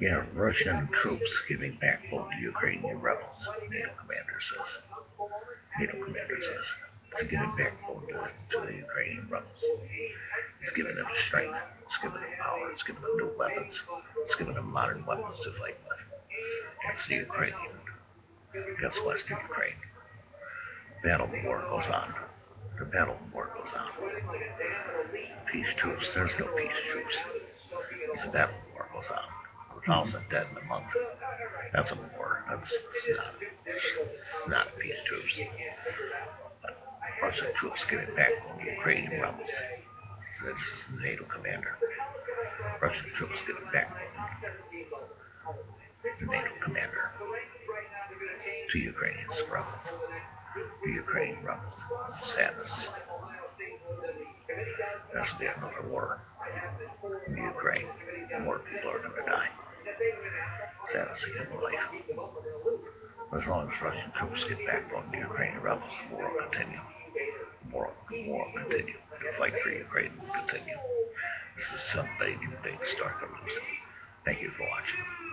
Yeah, Russian troops giving backbone to Ukrainian rebels, NATO commander says. NATO commander says. It's giving backbone to, to the Ukrainian rebels. It's giving them strength. It's giving them power. It's giving them new weapons. It's giving them modern weapons to fight with. That's the Ukrainian. That's Western Ukraine. Battle war goes on. The battle war goes on. Peace troops. There's no peace troops. The battle war goes on. A thousand dead in a month. That's a war. That's, not. Not peace troops. But Russian troops getting back on the Ukrainian rebels. That's the NATO commander. Russian troops getting back the NATO commander to Ukrainian rebels. The Ukrainian rebels. Sadness. That's be another war in the Ukraine. More people are gonna die. Sadness in life. As long as Russian troops get back on the Ukrainian rebels, the war will continue. The war, the war will continue. The fight for Ukraine will continue. This is some big, big Starker Thank you for watching.